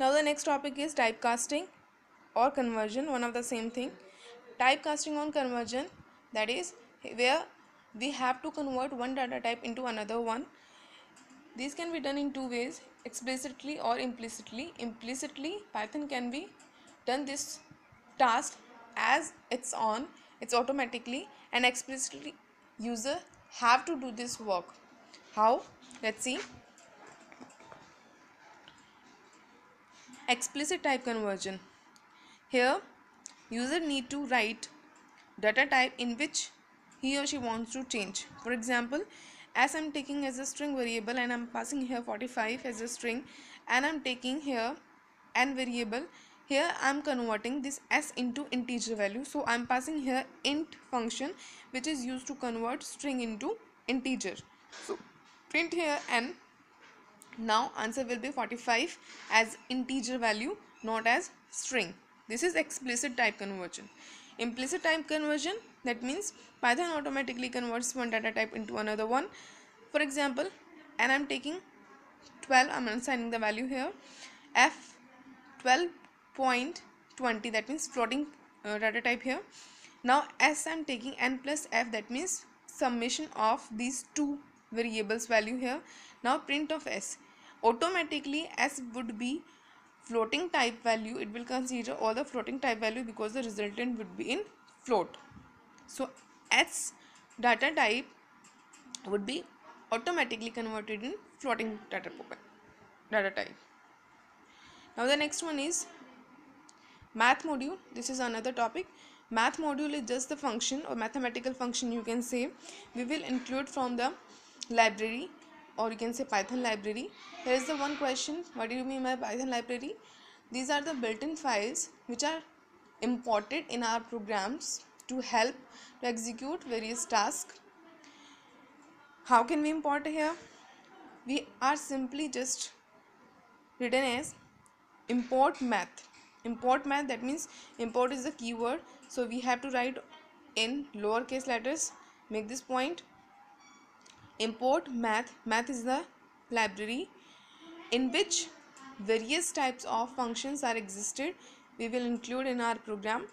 now the next topic is typecasting or conversion one of the same thing. Typecasting on conversion that is where we have to convert one data type into another one. This can be done in two ways explicitly or implicitly. Implicitly python can be done this task as it's on it's automatically and explicitly user have to do this work. How? Let's see explicit type conversion. Here user need to write data type in which he or she wants to change. For example as i'm taking as a string variable and i'm passing here 45 as a string and i'm taking here n variable here i'm converting this s into integer value. So i'm passing here int function which is used to convert string into integer. So print here n now answer will be 45 as integer value not as string. This is explicit type conversion. Implicit type conversion that means python automatically converts one data type into another one. For example and i'm taking 12 i'm assigning the value here. F 12.20 that means floating uh, data type here. Now s i'm taking n plus f that means summation of these two variables value here. Now print of s automatically s would be floating type value it will consider all the floating type value because the resultant would be in float. So s data type would be automatically converted in floating data data type. Now the next one is math module. This is another topic. Math module is just the function or mathematical function you can say. We will include from the library or you can say python library. Here is the one question. What do you mean by python library? These are the built-in files which are imported in our programs to help to execute various tasks. How can we import here? We are simply just written as import math. Import math that means import is the keyword. So we have to write in lowercase letters. Make this point import math. Math is the library in which various types of functions are existed. We will include in our program.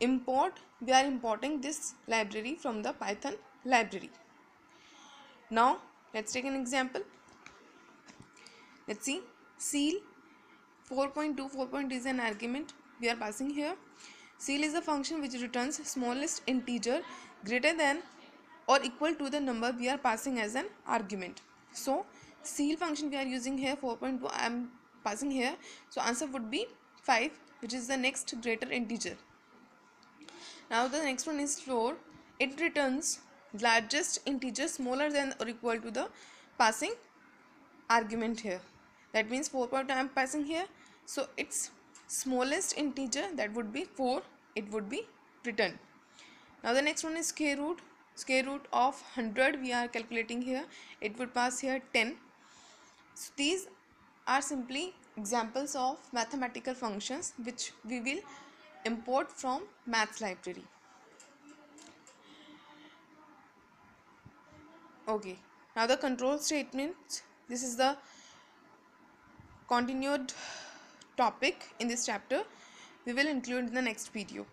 Import. We are importing this library from the python library. Now let's take an example. Let's see. Ceil 4.2 4. is an argument. We are passing here. Ceil is a function which returns smallest integer greater than or equal to the number we are passing as an argument. So ceil function we are using here 4.2 i am passing here. So answer would be 5 which is the next greater integer. Now the next one is floor it returns largest integer smaller than or equal to the passing argument here. That means 4.2 i am passing here. So its smallest integer that would be 4 it would be returned now the next one is square root square root of 100 we are calculating here. It would pass here 10 so these are simply examples of mathematical functions which we will import from maths library. Okay. Now the control statements. This is the continued topic in this chapter. We will include in the next video